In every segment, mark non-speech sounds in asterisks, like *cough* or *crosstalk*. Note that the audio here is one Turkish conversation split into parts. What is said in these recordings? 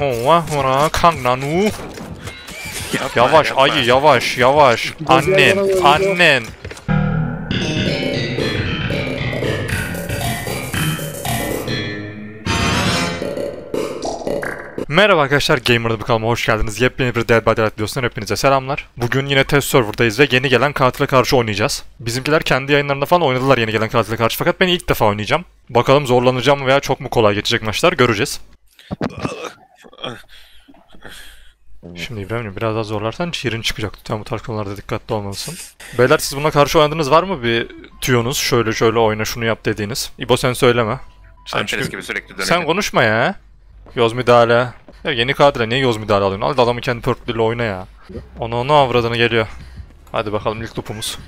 Oha ora kan nanu. Yapma, Yavaş yapma. ayı yavaş yavaş. Annen annen. Merhaba arkadaşlar Gamer'da kanalıma hoş geldiniz. Yepyeni bir Dead by Daylight videosundan hepinize selamlar. Bugün yine test serverdayız ve yeni gelen katile karşı oynayacağız. Bizimkiler kendi yayınlarında falan oynadılar yeni gelen katile karşı fakat ben ilk defa oynayacağım. Bakalım zorlanacağım veya çok mu kolay geçecek maçlar göreceğiz. Şimdi İbrahim'ciğim biraz daha zorlarsan şirin çıkacak. Lütfen bu tarz konularda dikkatli olmalısın. Beyler siz buna karşı oynadınız var mı bir tüyonuz? Şöyle şöyle oyna şunu yap dediğiniz. İbo sen söyleme. Sen, Antares çünkü- gibi sürekli dönüyor. sen konuşma ya. Yoz müdahale. Ya yeni kadre niye yoz müdahale alıyorsun? Al da adamı kendi pörtlüğüyle oyna ya. Onu onu avradını geliyor. Hadi bakalım ilk loopumuz.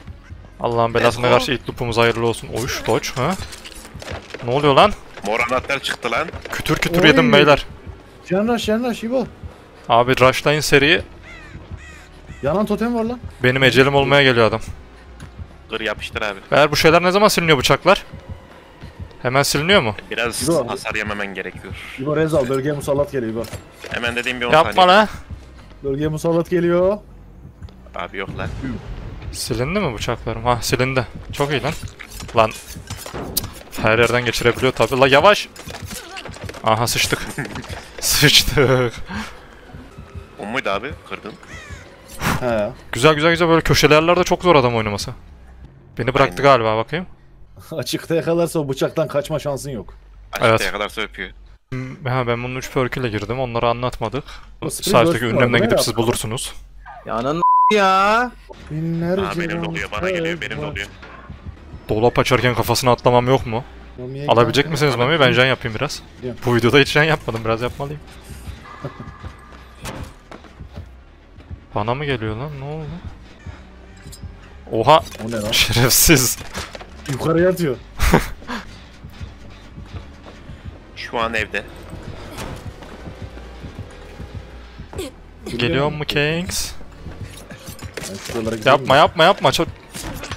Allah'ın belasına Let's go. karşı ilk loopumuz hayırlı olsun. Oyuş dodge ha? Ne oluyor lan? Mor anahtar çıktı lan. Kütür kütür Oy. yedim beyler. Şenraş Şenraş İbo. Abi rushlayın seriyi. Yanan totem var lan. Benim ecelim olmaya geliyor adam. Kır yapıştır abi. Eğer bu şeyler ne zaman siliniyor bıçaklar? Hemen siliniyor mu? Biraz abi. hasar yememen gerekiyor. İbo Rezal bölgeye musallat geliyor İbo. Hemen dediğim bir 10 Yapma saniye. lan. Bölgeye musallat geliyor. Abi yok lan. Silindi mi bıçaklarım? Ha silindi. Çok iyi lan. Lan. Her yerden geçirebiliyor tabi. La yavaş. Aha sıçtık. *laughs* sıçtık. O muydu abi? Kırdın. He. Güzel güzel güzel böyle köşeli yerlerde çok zor adam oynaması. Beni bıraktı Aynen. galiba bakayım. *laughs* Açıkta yakalarsa o bıçaktan kaçma şansın yok. Aşağıya Evet. kadar öpüyor. Hmm, Ha ben bunun 3 perk'üyle girdim. Onları anlatmadık. O sprint ünlemden var, gidip siz bulursunuz. Ya ananı *laughs* ya. Binlerce Aa benim de oluyor. Bana geliyor. Benim de oluyor. Dolap açarken kafasına atlamam yok mu? Mamiye Alabilecek giden- misiniz Mami? Ben jen yapayım biraz. Yap. Bu videoda hiç jen yapmadım. Biraz yapmalıyım. *laughs* Bana mı geliyor lan? Ne oldu? Oha! O ne lan? Şerefsiz. Yukarıya atıyor. *laughs* Şu an evde. Geliyor mu Kings? Ben şuralara gideyim Yapma mi? yapma yapma. Çok...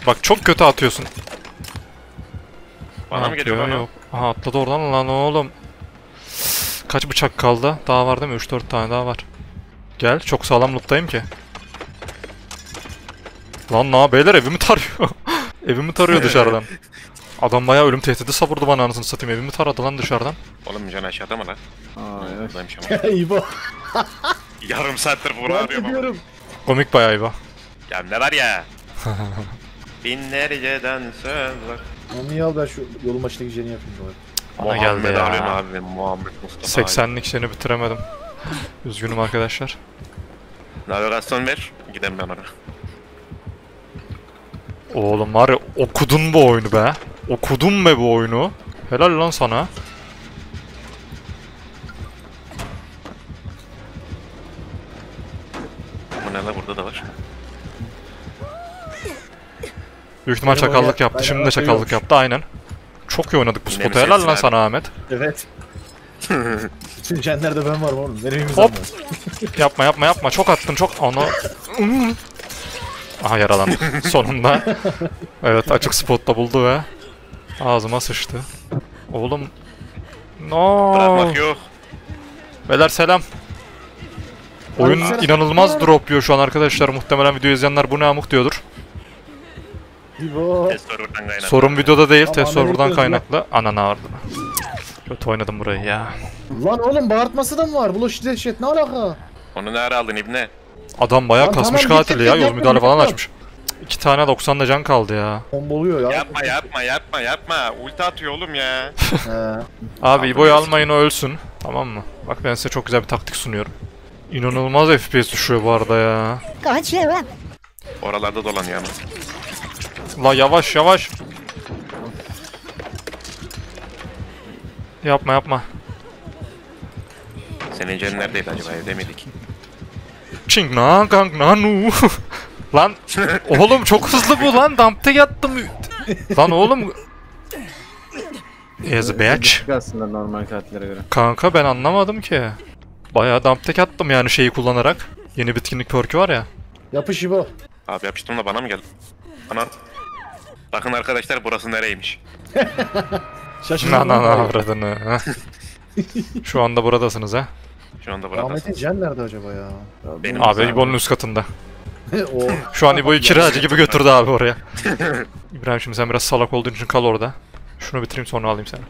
Bak çok kötü atıyorsun. Bana Ne mı geliyor bana? Yok. Aha atladı oradan lan oğlum. Kaç bıçak kaldı? Daha var değil mi? 3-4 tane daha var. Gel. Çok sağlam loot'tayım ki. Lan na beyler evimi tarıyor. *laughs* evimi tarıyor *laughs* dışarıdan. Adam bayağı ölüm tehdidi savurdu bana anasını satayım. Evimi taradı lan dışarıdan. Oğlum can aşağıda mı lan? Aa, evet. Buradaymış ama. *laughs* İbo. Yarım saattir bunu Ben arıyorum ama. Komik bayağı bu. Ya ne var ya? Binlerceden söz var. Mamiyi al ben şu yolun başındaki jeni yapayım. bari. Bana geldi ya. abi. Muhammed Mustafa. 80'lik seni bitiremedim. Üzgünüm arkadaşlar. Navigasyon ver. Gidem ben oraya. Oğlum var ya okudun bu oyunu be. Okudun be bu oyunu. Helal lan sana. Büyük ihtimal Benim çakallık yaptı. Şimdi de çakallık yaptı aynen. Çok iyi oynadık bu Yine spotu. mi Helal lan sana Ahmet. Evet. *laughs* Bütün jenlerde ben varım oğlum. Benim imzam Hop. var. *laughs* Yapma yapma yapma. Çok attın çok. Ana. Aha yaralandım. *laughs* Sonunda. Evet açık spotta buldu ve ağzıma sıçtı. Oğlum. No. Bırakmak yok. Beyler selam. Oyun inanılmaz drop yiyor şu an arkadaşlar. Muhtemelen video izleyenler bu ne amuk diyordur. İbo. Test server'dan kaynaklı. Sorun videoda değil, test server'dan Amerika kaynaklı. Ananı ağrıdı. Kötü oynadım burayı ya. Lan oğlum bağırtması da mı var? Bulaş dehşet ne alaka? Onu ne ara aldın ibne? Adam bayağı Lan kasmış tamam, katil dikkat ya. Yol yapma, müdahale falan yapma. açmış. İki tane 90 da can kaldı ya. Bomboluyor ya. Yapma yapma yapma yapma. Ulti atıyor oğlum ya. *laughs* He. Abi İbo'yu almayın o ölsün. Tamam mı? Bak ben size çok güzel bir taktik sunuyorum. İnanılmaz FPS düşüyor bu arada ya. Oralarda dolanıyor ama. La yavaş yavaş. Yapma yapma. Senin canın neredeydi acaba evde miydik? Ching na gang na nu. *laughs* lan oğlum çok hızlı bu lan. Dump'te yattım. lan oğlum. As a bitch. Aslında normal katillere göre. Kanka ben anlamadım ki. Bayağı dump'tek attım yani şeyi kullanarak. Yeni bitkinlik perk'ü var ya. Yapış İbo. Abi yapıştım da bana mı geldi? Anan. Bakın arkadaşlar burası nereymiş? *laughs* Şaşırdım. Na na na avradını. ha. *laughs* Şu anda buradasınız ha. Şu anda buradasın. Ahmet'in Jen nerede acaba ya? Benim Abi. İbo'nun üst katında. *laughs* o Şu an İbo'yu kiracı gibi götürdü abi oraya. İbrahim şimdi sen biraz salak olduğun için kal orada. Şunu bitireyim sonra alayım seni.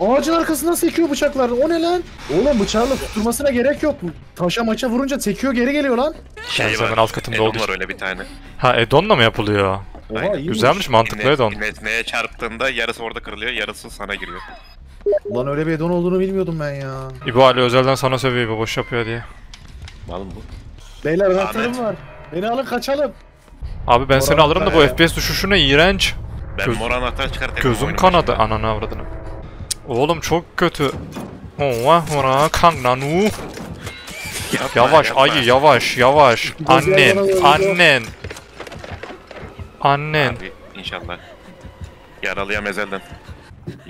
ağacın arkasından sekiyor bıçaklar. O ne lan? Oğlum bıçağla tutturmasına gerek yok. Taşa maça vurunca sekiyor geri geliyor lan. Şey hemen var. alt katında Elon olduğu var için. öyle bir tane. Ha Edon'la mı yapılıyor? Oha Aynen. iyiymiş. Güzelmiş mantıklı İne- Edon. Nesneye çarptığında yarısı orada kırılıyor, yarısı sana giriyor. Ulan öyle bir Edon olduğunu bilmiyordum ben ya. İbo Ali özelden sana sövüyor İbo boş yapıyor diye. Malım bu. Beyler anahtarım var. Beni alın kaçalım. Abi ben seni alırım da bu. FPS düşüşü ne iğrenç. Ben Göz- mor anahtar çıkartıyorum. Gözüm kanadı. Ananı avradını. Oğlum çok kötü. Oha ora kangnanu. Yapma, Yavaş yapma. ayı yavaş yavaş. Annen annen. Annen. Abi inşallah. Yaralıya mezelden.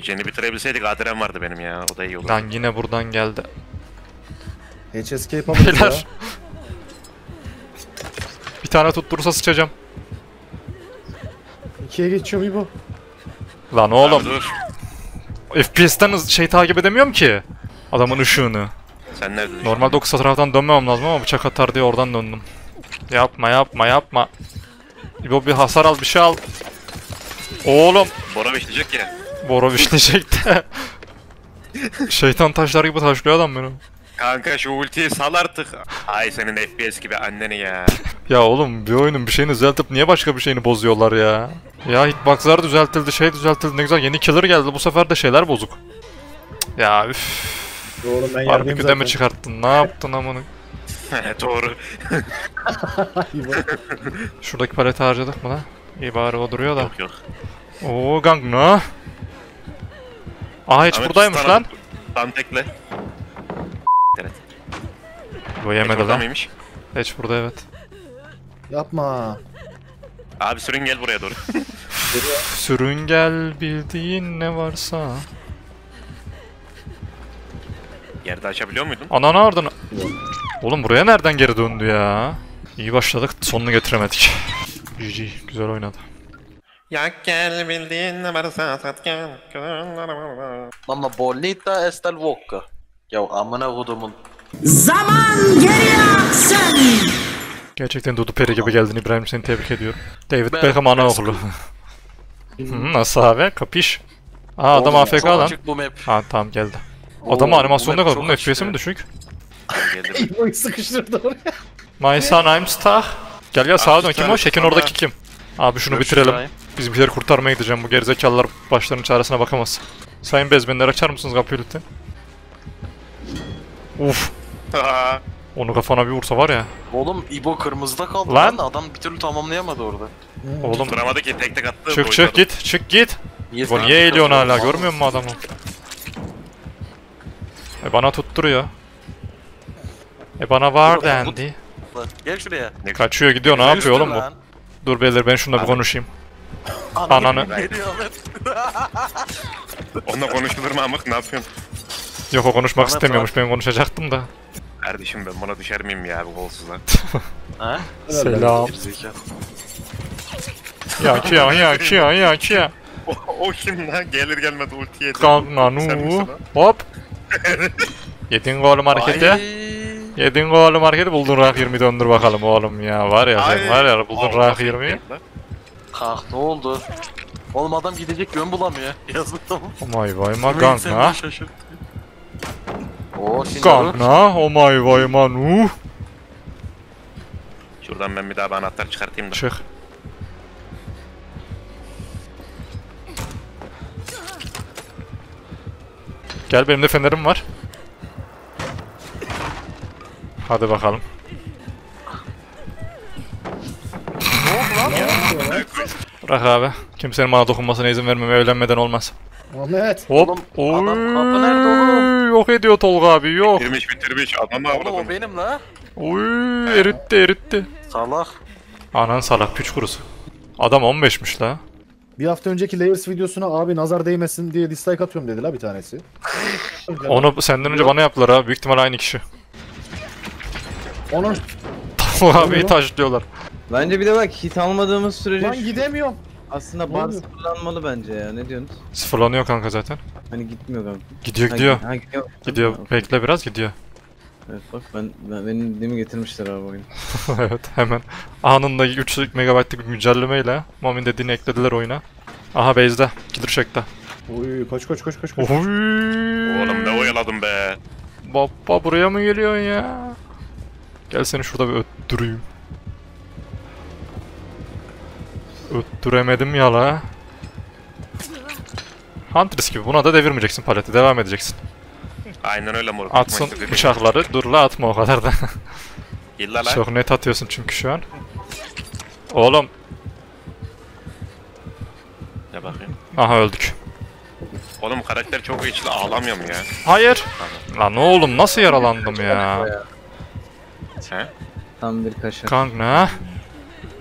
Jeni bitirebilseydik Adrem vardı benim ya. O da iyi olurdu. Lan yine buradan geldi. Hiç escape alırız ya. Beyler. Bir tane tutturursa sıçacağım. İkiye geçiyorum İbo. Lan oğlum Abi dur. FPS'ten hız- şey takip edemiyorum ki. Adamın ışığını. Sen nerede düştün? Normalde o kısa taraftan dönmemem lazım ama bıçak atar diye oradan döndüm. Yapma yapma yapma. İbo bir hasar al bir şey al. Oğlum Bora beşleyecek ya. Boro vişnecekti. *laughs* Şeytan taşlar gibi taşlıyor adam beni. Kanka şu ultiyi sal artık. Ay senin FPS gibi anneni ya. Ya oğlum bir oyunun bir şeyini düzeltip niye başka bir şeyini bozuyorlar ya? Ya hitboxlar düzeltildi, şey düzeltildi ne güzel yeni killer geldi bu sefer de şeyler bozuk. Cık, Ya üf. Oğlum ben zaten. mi çıkarttın? Ne yaptın amına? *laughs* Doğru. İbo. *laughs* Şuradaki paleti harcadık mı lan? İyi bari o duruyor da. Yok yok. Oo Gangna. Aa hiç Ahmet, buradaymış lan. Tam tekle. Evet. Bu yemedi lan. mıymış? Hiç burada evet. Yapma. Abi sürün gel buraya doğru. *laughs* Sürün gel bildiğin ne varsa. Yerde açabiliyor muydun? Ananı ardını. Oğlum buraya nereden geri döndü ya? İyi başladık sonunu getiremedik. GG güzel oynadı. Ya gel bildiğin ne varsa sat gel. Mamma bonita est el vodka. Ya amına kodumun. Zaman geriye aksın. Gerçekten Dudu Peri gibi geldin İbrahim seni tebrik ediyorum. David Ben- Beckham anaokulu. *laughs* Nasıl abi? Kapış. Aa adam Oğlum, AFK lan. açık bu map. Ha tamam geldi. Bu map kaldı. Bunun FPS'i mi ya. *laughs* İbo'yu sıkıştırdı oraya. My son I'm Stah. Gel gel sağa Abi, dön kim o? Şekin oradaki kim? Abi şunu Görüşürüz bitirelim. İbrahim. Bizimkileri kurtarmaya gideceğim. Bu gerizekalılar başlarının çaresine bakamaz. Sayın bezmenler açar mısınız kapıyı lütfen? Uf. *laughs* Onu kafana bir vursa var ya. Oğlum İbo kırmızıda kaldı Lan. lan. Adam bir türlü tamamlayamadı orada. Oğlum Duramadı ki tek tek attı. çık çık git çık git. Niye Bu niye eğiliyorsun hala görmüyor musun adamı? E bana tutturuyor. E bana var dendi. Gel şuraya. Kaçıyor gidiyor ne yapıyor oğlum bu? Lan. Dur beyler ben şununla bir konuşayım. Ananı. Geliyor Ahmet. Onunla konuşulur mu amık ne yapıyorsun? Yok o konuşmak Ahmet istemiyormuş ben konuşacaktım da. Kardeşim ben buna düşer miyim ya bu golsuzla? Ha? Selam. Ya ki ya ya ki ya ya ki ya. o, o kim lan? Gelir gelmez ulti yedi. Misin lan? Hop. Yedin oğlum hareketi. Ay. Yedin oğlum hareketi buldun rak 20 döndür bakalım oğlum ya. Var ya sen Ay. var ya buldun rak seni 20'yi. bekle lan. Kalk ne oldu? Oğlum adam gidecek yön bulamıyor. *laughs* Yazık tamam. Oh my vay ma de şaşırttın. Oo şimdi Gangna. Oh my vay ma nu. Şuradan ben bir daha bir anahtar çıkartayım da. Çık. Gel benim de fenerim var. Hadi bakalım. Bırak abi. Kimsenin bana dokunmasına izin vermem. Evlenmeden olmaz. Ahmet. Hop. Adam Oy, kapı nerede oğlum? Yok ediyor Tolga abi yok. Bitirmiş bitirmiş adamı Oğlum o avladım. benim la. Oy eritti eritti. Salak. Anan salak piç kurusu. Adam 15'miş la. Bir hafta önceki Layers videosuna abi nazar değmesin diye dislike atıyorum dedi la bir tanesi. Onu senden önce bana yaptılar ha. Büyük ihtimal aynı kişi. Onun Tolga abiyi taşlıyorlar. Bence bir de bak hit almadığımız sürece lan gidemiyorum. aslında bar sıfırlanmalı bence ya. Ne diyorsunuz? Sıfırlanıyor kanka zaten. Hani gitmiyor kanka. Gidiyor Ha, gidiyor. Ha, gidiyor. Gidiyor. Tamam, Bekle biraz gidiyor. Evet bak ben, ben benim dediğimi getirmişler abi oyun. *laughs* evet hemen anında 3 MB'lık bir güncellemeyle Mami'nin dediğini eklediler oyuna. Aha base'de. Killer check'te. Oy koş koş koş koş koş. Oy. Oğlum ne oyaladım be. Baba buraya mı geliyorsun ya? Gel seni şurada bir öttüreyim. Öttüremedim ya la. Huntress gibi buna da devirmeyeceksin paleti. Devam edeceksin. Aynen öyle moruk. Atsın bıçakları. Dur la atma o kadar da. gibi. İlla lan. Çok net atıyorsun çünkü şu an. Oğlum. Ne bakayım. Aha öldük. Oğlum karakter çok içli ağlamıyorum ya. Hayır. Lan oğlum nasıl yaralandım ya? He? Tam bir kaşar. Kank ne?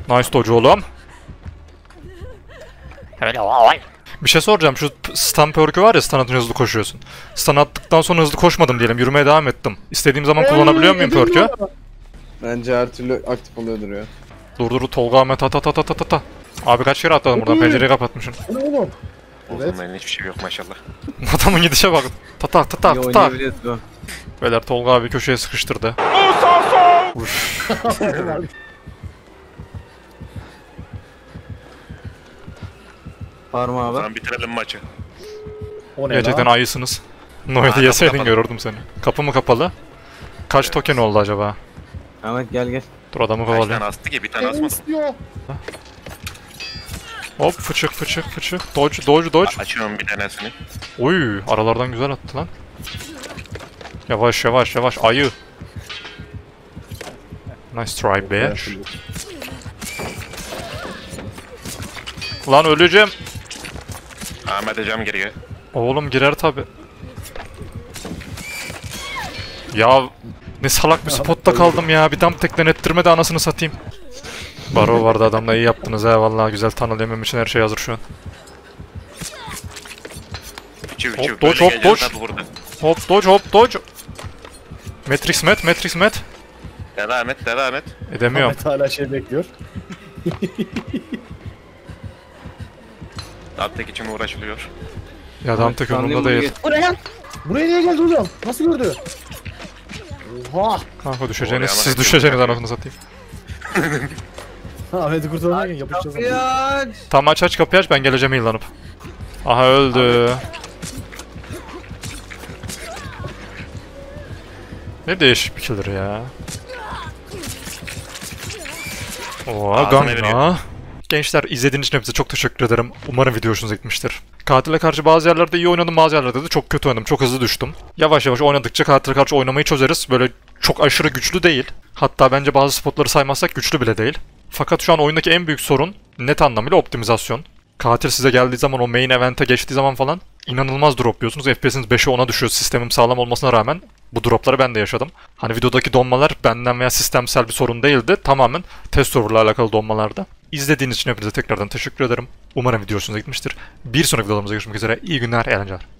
Nice dodge oğlum. Bir şey soracağım. Şu stun perk'ü var ya stun atınca hızlı koşuyorsun. Stun attıktan sonra hızlı koşmadım diyelim. Yürümeye devam ettim. İstediğim zaman kullanabiliyor muyum perk'ü? Bence her türlü aktif oluyordur ya. Dur dur Tolga Ahmet at at at at at at. Abi kaç kere atladım buradan pencereyi kapatmışsın. Ne oğlum? Evet. benim hiçbir şey yok maşallah. *laughs* Adamın gidişe bak. Tata İyi tata tata. oynayabiliriz bu. Beyler Tolga abi köşeye sıkıştırdı. Parmağı *laughs* O abi. zaman bitirelim maçı. O ne Gerçekten lan? ayısınız. *laughs* Kapı yeseydin görürdüm seni. Kapı mı kapalı? Kaç token oldu acaba? Ahmet gel gel. Dur adamı Kaç tane kovalayayım. astı ki bir tane istiyor. Hop fıçık fıçık fıçık. Dodge dodge dodge. Açıyorum bir tanesini. Oy aralardan güzel attı lan. Yavaş yavaş yavaş ayı. Nice try bitch. Lan öleceğim. Ahmet Ecem geriye. Oğlum girer tabi. Ya ne salak bir spotta kaldım ya. Bir dam teklen ettirme de anasını satayım. Baro vardı adamla iyi yaptınız ha vallahi güzel tunnel yemem için her şey hazır şu an. Hop, dodge, hop, dodge. Hop dodge hop dodge. Matrix met Matrix met. Devam et devam et. Edemiyorum. Ahmet hala şey bekliyor. *laughs* Attek için uğraşılıyor. Ya dam tek umurumda değil. Buraya Buraya niye geldi oğlum? Nasıl gördü? Oha! Kanka düşeceğiniz siz düşeceğiniz anasını satayım. *laughs* Ahmet'i kurtarmak için yapışacağız. Kapıyı aç. Tam aç aç kapıyı aç ben geleceğim yıllanıp. Aha öldü. Ne değişik bir killer ya. Oha veriyor. Gençler izlediğiniz için hepinize çok teşekkür ederim. Umarım video hoşunuza gitmiştir. Katile karşı bazı yerlerde iyi oynadım bazı yerlerde de çok kötü oynadım. Çok hızlı düştüm. Yavaş yavaş oynadıkça katile karşı oynamayı çözeriz. Böyle çok aşırı güçlü değil. Hatta bence bazı spotları saymazsak güçlü bile değil. Fakat şu an oyundaki en büyük sorun net anlamıyla optimizasyon. Katil size geldiği zaman o main event'e geçtiği zaman falan inanılmaz dropluyorsunuz. FPS'iniz 5'e 10'a düşüyor sistemim sağlam olmasına rağmen. Bu dropları ben de yaşadım. Hani videodaki donmalar benden veya sistemsel bir sorun değildi. Tamamen test server'la alakalı donmalardı. İzlediğiniz için hepinize tekrardan teşekkür ederim. Umarım video hoşunuza gitmiştir. Bir sonraki videolarımızda görüşmek üzere. İyi günler, eğlenceler.